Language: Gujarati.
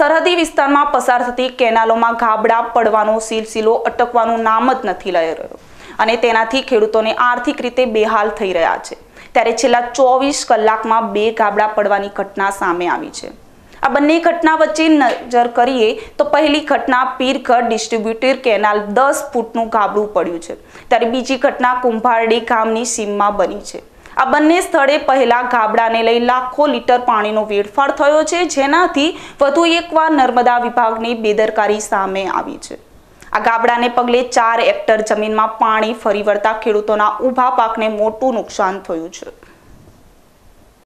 સરહદી વિસ્તારમાં પસાર થતી કેનાલોમાં ગાબડા, પડવાનો સિલસિલો અટકવાનું નામ જ નથી લઈ રહ્યો. અને તેનાથી ખેડૂતોને આર્થિક રીતે બેહાલ થઈ રહ્યા છે. ત્યારે છેલ્લા ચોવીસ કલાકમાં બે ગાબડા પડવાની ઘટના સામે આવી છે. આ બંને ઘટના વચ્ચે નજર કરીએ તો પહેલી ઘટના પીરગઢ ડિસ્ટ્રીબ્યુટર કેનાલ દસ ફૂટનું ગાબડું પડ્યું છે. ત્યારે બીજી ઘટના કુંભારડી ગામની સીમમાં બની છે. આ બંને સ્થળે પહેલા ગાબડાને લઈ લાખો લીટર પાણીનો વેડફાળ થયો છે, જેનાથી વધુ એકવાર નર્મદા વિભાગની બેદરકારી સામે આવી છે. આ ગાબડાને પગલે ચાર હેક્ટર જમીનમાં પાણી ફરી વળતા ખેડૂતોના ઊભા પાકને મોટું નુકસાન થયું છે.